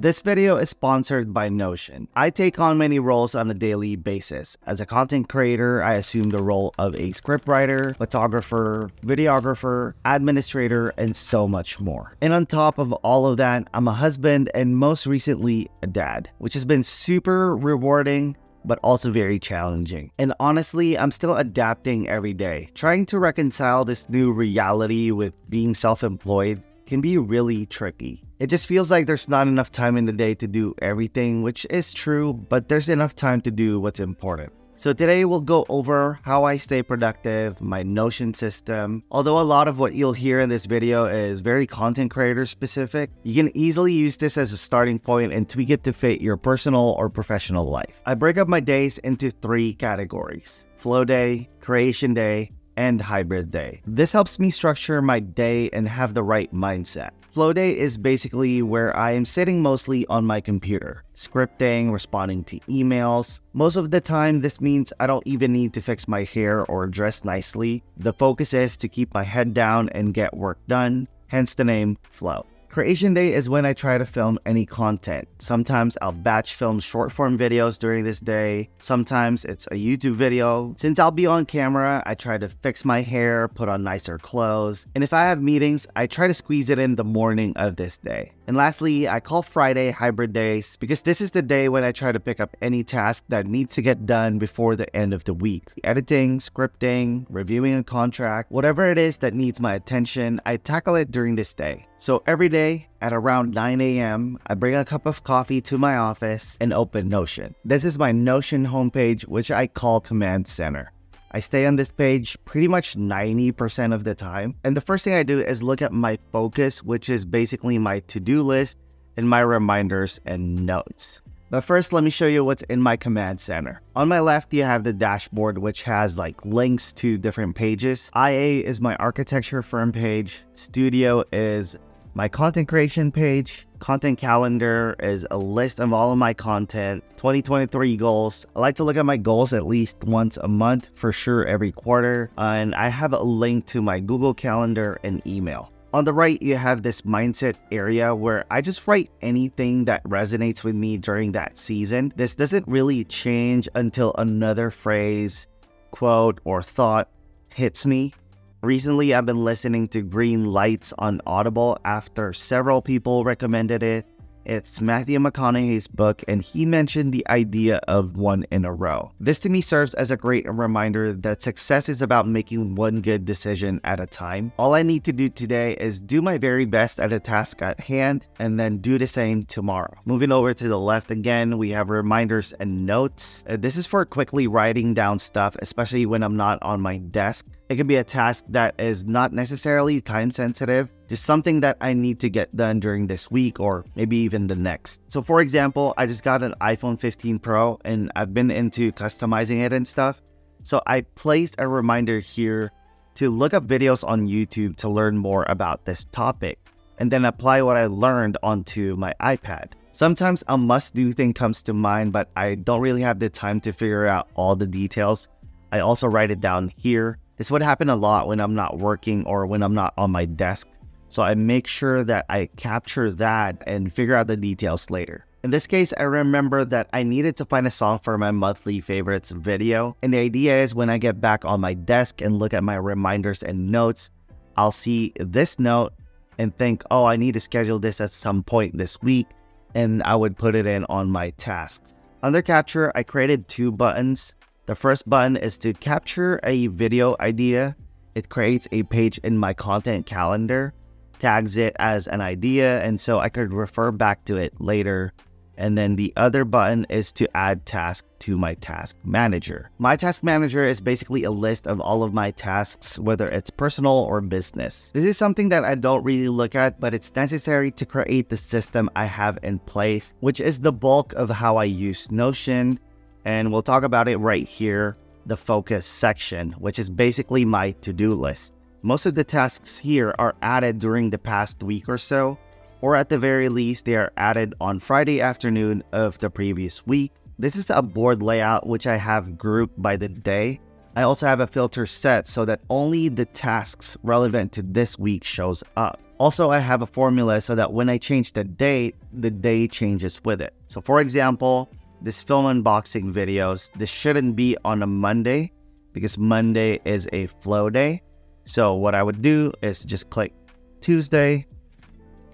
This video is sponsored by Notion. I take on many roles on a daily basis. As a content creator, I assume the role of a scriptwriter, photographer, videographer, administrator, and so much more. And on top of all of that, I'm a husband and most recently a dad, which has been super rewarding but also very challenging. And honestly, I'm still adapting every day. Trying to reconcile this new reality with being self employed can be really tricky. It just feels like there's not enough time in the day to do everything, which is true, but there's enough time to do what's important. So today we'll go over how I stay productive, my Notion system. Although a lot of what you'll hear in this video is very content creator specific, you can easily use this as a starting point and tweak it to fit your personal or professional life. I break up my days into three categories. Flow day, creation day, and hybrid day. This helps me structure my day and have the right mindset. Flow day is basically where I am sitting mostly on my computer, scripting, responding to emails. Most of the time, this means I don't even need to fix my hair or dress nicely. The focus is to keep my head down and get work done, hence the name Flow. Creation Day is when I try to film any content. Sometimes I'll batch film short form videos during this day. Sometimes it's a YouTube video. Since I'll be on camera, I try to fix my hair, put on nicer clothes. And if I have meetings, I try to squeeze it in the morning of this day. And lastly, I call Friday hybrid days because this is the day when I try to pick up any task that needs to get done before the end of the week. Editing, scripting, reviewing a contract, whatever it is that needs my attention, I tackle it during this day. So every day at around 9 a.m., I bring a cup of coffee to my office and open Notion. This is my Notion homepage, which I call Command Center. I stay on this page pretty much 90% of the time. And the first thing I do is look at my focus, which is basically my to do list and my reminders and notes. But first, let me show you what's in my command center. On my left, you have the dashboard, which has like links to different pages. IA is my architecture firm page. Studio is my content creation page. Content calendar is a list of all of my content. 2023 goals. I like to look at my goals at least once a month, for sure every quarter. And I have a link to my Google Calendar and email. On the right, you have this mindset area where I just write anything that resonates with me during that season. This doesn't really change until another phrase, quote, or thought hits me. Recently, I've been listening to Green Lights on Audible after several people recommended it. It's Matthew McConaughey's book, and he mentioned the idea of one in a row. This to me serves as a great reminder that success is about making one good decision at a time. All I need to do today is do my very best at a task at hand and then do the same tomorrow. Moving over to the left again, we have reminders and notes. Uh, this is for quickly writing down stuff, especially when I'm not on my desk. It could be a task that is not necessarily time sensitive, just something that I need to get done during this week or maybe even the next. So, for example, I just got an iPhone 15 Pro and I've been into customizing it and stuff. So, I placed a reminder here to look up videos on YouTube to learn more about this topic and then apply what I learned onto my iPad. Sometimes a must do thing comes to mind, but I don't really have the time to figure out all the details. I also write it down here this would happen a lot when I'm not working or when I'm not on my desk. So I make sure that I capture that and figure out the details later. In this case, I remember that I needed to find a song for my monthly favorites video. And the idea is when I get back on my desk and look at my reminders and notes, I'll see this note and think, oh, I need to schedule this at some point this week. And I would put it in on my tasks. Under capture, I created two buttons the first button is to capture a video idea. It creates a page in my content calendar, tags it as an idea, and so I could refer back to it later. And then the other button is to add task to my task manager. My task manager is basically a list of all of my tasks, whether it's personal or business. This is something that I don't really look at, but it's necessary to create the system I have in place, which is the bulk of how I use Notion and we'll talk about it right here, the focus section, which is basically my to-do list. Most of the tasks here are added during the past week or so, or at the very least, they are added on Friday afternoon of the previous week. This is a board layout which I have grouped by the day. I also have a filter set so that only the tasks relevant to this week shows up. Also, I have a formula so that when I change the date, the day changes with it. So for example, this film unboxing videos, this shouldn't be on a Monday because Monday is a flow day. So what I would do is just click Tuesday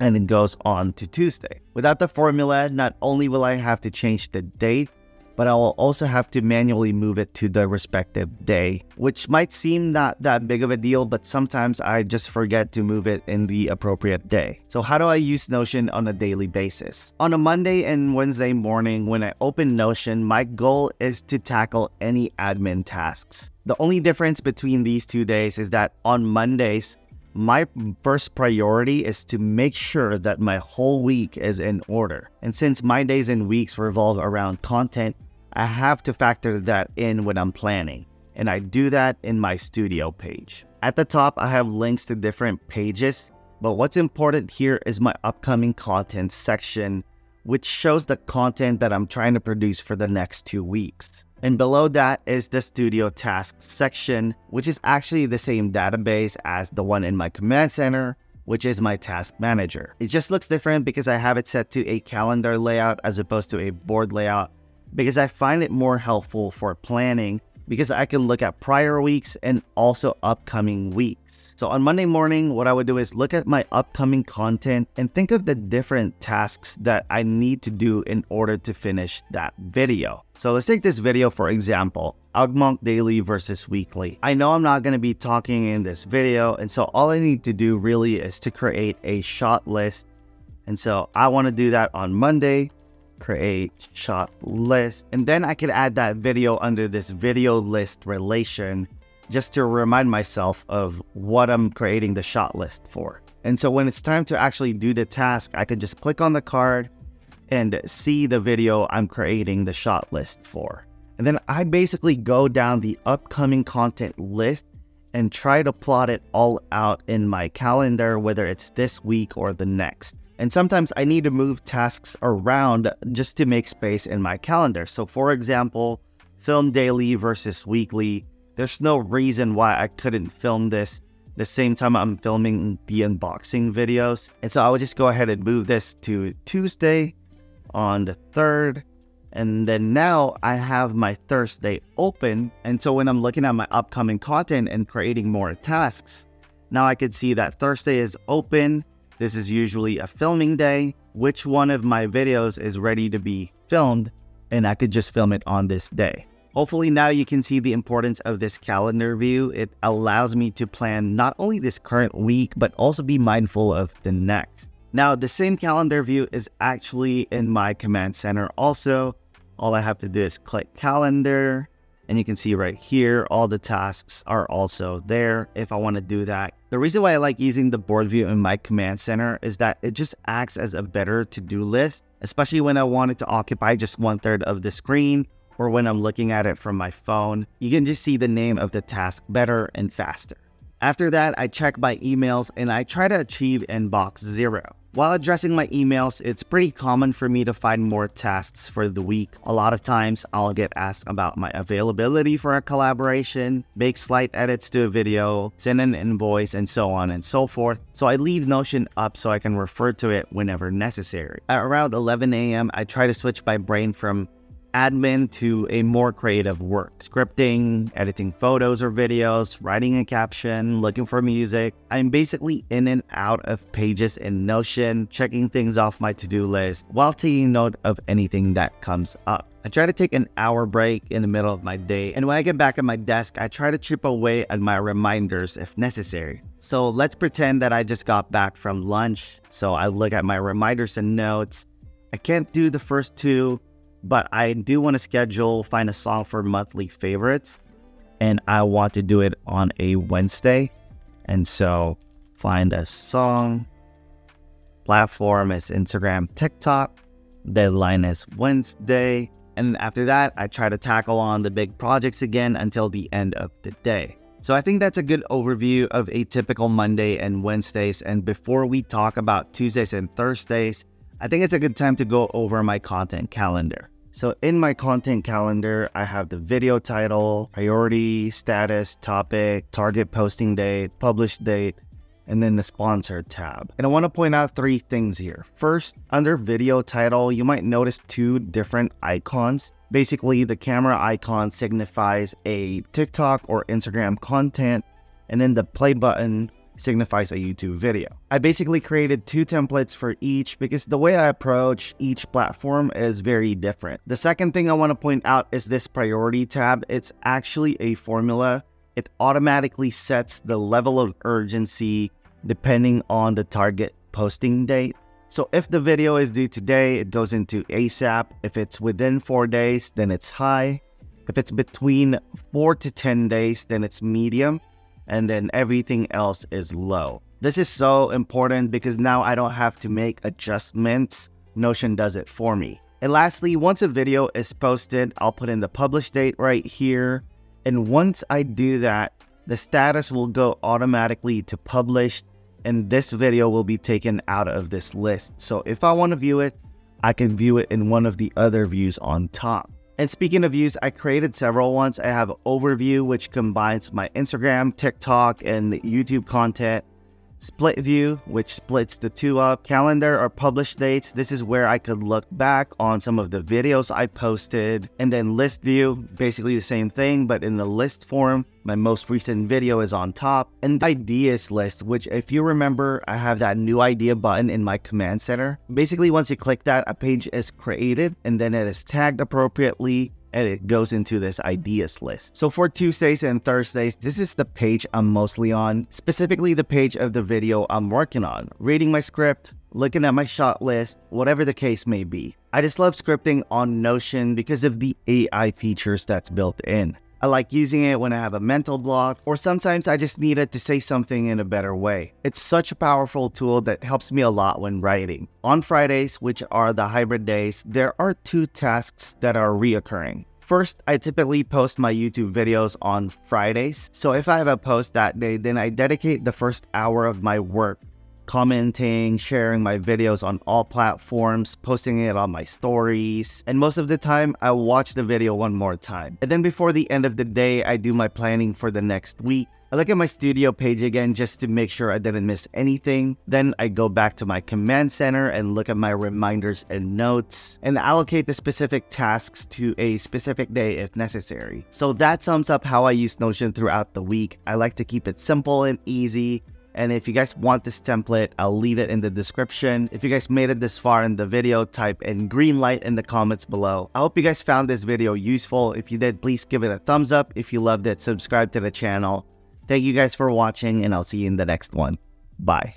and it goes on to Tuesday. Without the formula, not only will I have to change the date, but I will also have to manually move it to the respective day, which might seem not that big of a deal, but sometimes I just forget to move it in the appropriate day. So how do I use Notion on a daily basis? On a Monday and Wednesday morning, when I open Notion, my goal is to tackle any admin tasks. The only difference between these two days is that on Mondays, my first priority is to make sure that my whole week is in order. And since my days and weeks revolve around content, I have to factor that in when I'm planning. And I do that in my studio page. At the top, I have links to different pages, but what's important here is my upcoming content section, which shows the content that I'm trying to produce for the next two weeks. And below that is the Studio Tasks section, which is actually the same database as the one in my command center, which is my task manager. It just looks different because I have it set to a calendar layout as opposed to a board layout because I find it more helpful for planning because I can look at prior weeks and also upcoming weeks. So on Monday morning, what I would do is look at my upcoming content and think of the different tasks that I need to do in order to finish that video. So let's take this video for example. Ugmonk daily versus weekly. I know I'm not going to be talking in this video and so all I need to do really is to create a shot list and so I want to do that on Monday create shot list. And then I could add that video under this video list relation just to remind myself of what I'm creating the shot list for. And so when it's time to actually do the task, I can just click on the card and see the video I'm creating the shot list for. And then I basically go down the upcoming content list and try to plot it all out in my calendar, whether it's this week or the next. And sometimes I need to move tasks around just to make space in my calendar. So for example, film daily versus weekly, there's no reason why I couldn't film this the same time I'm filming the unboxing videos. And so I would just go ahead and move this to Tuesday on the 3rd. And then now I have my Thursday open. And so when I'm looking at my upcoming content and creating more tasks, now I can see that Thursday is open this is usually a filming day. Which one of my videos is ready to be filmed and I could just film it on this day. Hopefully now you can see the importance of this calendar view. It allows me to plan not only this current week, but also be mindful of the next. Now the same calendar view is actually in my command center also. All I have to do is click calendar and you can see right here, all the tasks are also there if I want to do that. The reason why I like using the board view in my command center is that it just acts as a better to-do list, especially when I want it to occupy just one third of the screen or when I'm looking at it from my phone. You can just see the name of the task better and faster. After that, I check my emails and I try to achieve inbox zero. While addressing my emails, it's pretty common for me to find more tasks for the week. A lot of times, I'll get asked about my availability for a collaboration, make slight edits to a video, send an invoice, and so on and so forth. So I leave Notion up so I can refer to it whenever necessary. At around 11 a.m., I try to switch my brain from admin to a more creative work. Scripting, editing photos or videos, writing a caption, looking for music. I'm basically in and out of pages in Notion, checking things off my to-do list while taking note of anything that comes up. I try to take an hour break in the middle of my day, and when I get back at my desk, I try to chip away at my reminders if necessary. So let's pretend that I just got back from lunch. So I look at my reminders and notes. I can't do the first two, but I do want to schedule find a song for monthly favorites and I want to do it on a Wednesday. And so find a song platform is Instagram, TikTok. Deadline is Wednesday. And after that, I try to tackle on the big projects again until the end of the day. So I think that's a good overview of a typical Monday and Wednesdays. And before we talk about Tuesdays and Thursdays, I think it's a good time to go over my content calendar. So in my content calendar, I have the video title, priority, status, topic, target posting date, publish date, and then the sponsored tab. And I want to point out three things here. First, under video title, you might notice two different icons. Basically, the camera icon signifies a TikTok or Instagram content, and then the play button signifies a YouTube video. I basically created two templates for each because the way I approach each platform is very different. The second thing I want to point out is this priority tab. It's actually a formula. It automatically sets the level of urgency depending on the target posting date. So if the video is due today, it goes into ASAP. If it's within four days, then it's high. If it's between four to 10 days, then it's medium and then everything else is low. This is so important because now I don't have to make adjustments. Notion does it for me. And lastly, once a video is posted, I'll put in the publish date right here. And once I do that, the status will go automatically to published and this video will be taken out of this list. So if I want to view it, I can view it in one of the other views on top. And speaking of views, I created several ones. I have overview, which combines my Instagram, TikTok, and YouTube content. Split view, which splits the two up. Calendar or published dates. This is where I could look back on some of the videos I posted. And then list view, basically the same thing, but in the list form. My most recent video is on top. And ideas list, which if you remember, I have that new idea button in my command center. Basically, once you click that, a page is created and then it is tagged appropriately and it goes into this ideas list. So for Tuesdays and Thursdays, this is the page I'm mostly on, specifically the page of the video I'm working on, reading my script, looking at my shot list, whatever the case may be. I just love scripting on Notion because of the AI features that's built in. I like using it when I have a mental block, or sometimes I just need it to say something in a better way. It's such a powerful tool that helps me a lot when writing. On Fridays, which are the hybrid days, there are two tasks that are reoccurring. First, I typically post my YouTube videos on Fridays. So if I have a post that day, then I dedicate the first hour of my work commenting, sharing my videos on all platforms, posting it on my stories, and most of the time I watch the video one more time. And then before the end of the day, I do my planning for the next week. I look at my studio page again just to make sure I didn't miss anything. Then I go back to my command center and look at my reminders and notes and allocate the specific tasks to a specific day if necessary. So that sums up how I use Notion throughout the week. I like to keep it simple and easy. And if you guys want this template, I'll leave it in the description. If you guys made it this far in the video, type in green light in the comments below. I hope you guys found this video useful. If you did, please give it a thumbs up. If you loved it, subscribe to the channel. Thank you guys for watching and I'll see you in the next one. Bye.